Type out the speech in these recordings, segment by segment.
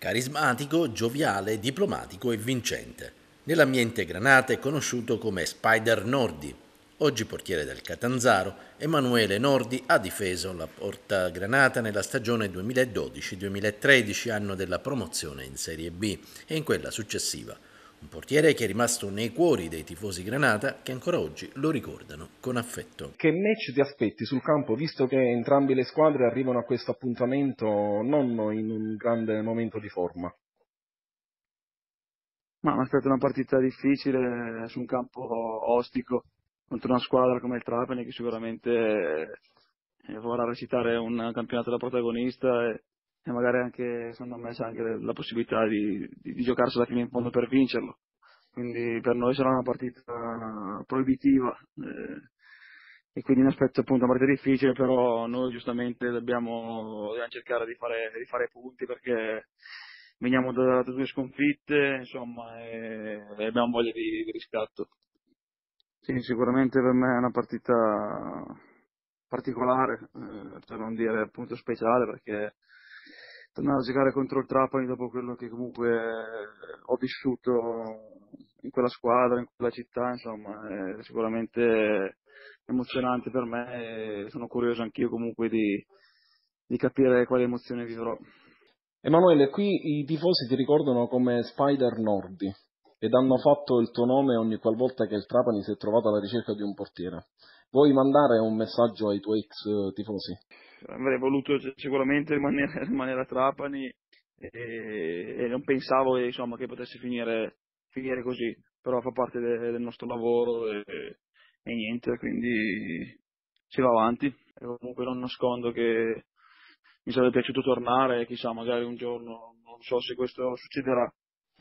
Carismatico, gioviale, diplomatico e vincente. Nell'ambiente Granata è conosciuto come Spider Nordi. Oggi portiere del Catanzaro, Emanuele Nordi ha difeso la Porta Granata nella stagione 2012-2013, anno della promozione in Serie B, e in quella successiva. Un portiere che è rimasto nei cuori dei tifosi Granata che ancora oggi lo ricordano con affetto. Che match ti aspetti sul campo visto che entrambe le squadre arrivano a questo appuntamento non in un grande momento di forma? Ma mi aspetto una partita difficile su un campo ostico contro una squadra come il Trapani che sicuramente eh, vorrà recitare un campionato da protagonista e, e magari anche, secondo me, c'è anche la possibilità di, di, di giocarsela fino in fondo per vincerlo. Quindi per noi sarà una partita proibitiva eh, e quindi mi aspetto appunto una partita difficile, però noi giustamente dobbiamo, dobbiamo cercare di fare, di fare, punti perché veniamo da, da due sconfitte, insomma, e, e abbiamo voglia di, di riscatto. Sì, sicuramente per me è una partita particolare, eh, per non dire appunto speciale, perché tornare a giocare contro il Trapani dopo quello che comunque ho vissuto in quella squadra, in quella città, insomma, è sicuramente emozionante per me e sono curioso anch'io comunque di, di capire quale emozione vivrò. Emanuele, qui i tifosi ti ricordano come Spider Nordi ed hanno fatto il tuo nome ogni qualvolta che il Trapani si è trovato alla ricerca di un portiere. Vuoi mandare un messaggio ai tuoi ex eh, tifosi? Avrei voluto sicuramente rimanere, rimanere a Trapani e, e, non pensavo insomma, che potesse finire, finire, così, però fa parte de, del nostro lavoro e, e, niente, quindi si va avanti. E comunque non nascondo che mi sarebbe piaciuto tornare, chissà, magari un giorno, non so se questo succederà,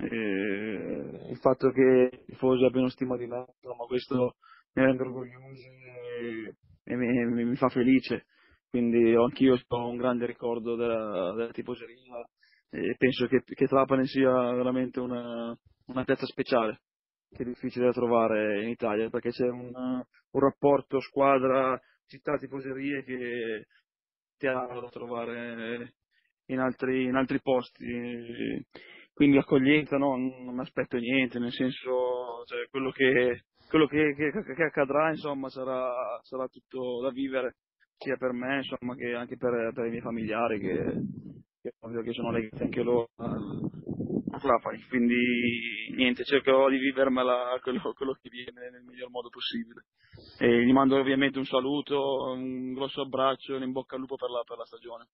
e il fatto che i tifosi abbiano stima di me, insomma, questo mi rende orgoglioso e, e mi, mi, fa felice. Quindi anch'io ho un grande ricordo della, della tifoseria e penso che, che Trapani sia veramente una, una piazza speciale che è difficile da trovare in Italia perché c'è un, un rapporto squadra città tifoserie che ti ha da trovare in altri, in altri posti. Quindi accoglienza no, non mi aspetto niente, nel senso cioè, quello, che, quello che, che, che, accadrà insomma sarà, sarà, tutto da vivere sia per me insomma, che anche per, per, i miei familiari che, che, che sono legati anche loro a Trapani, quindi niente, cercherò di vivermela quello, quello che viene nel miglior modo possibile. E gli mando ovviamente un saluto, un grosso abbraccio e un in bocca al lupo per la, per la stagione.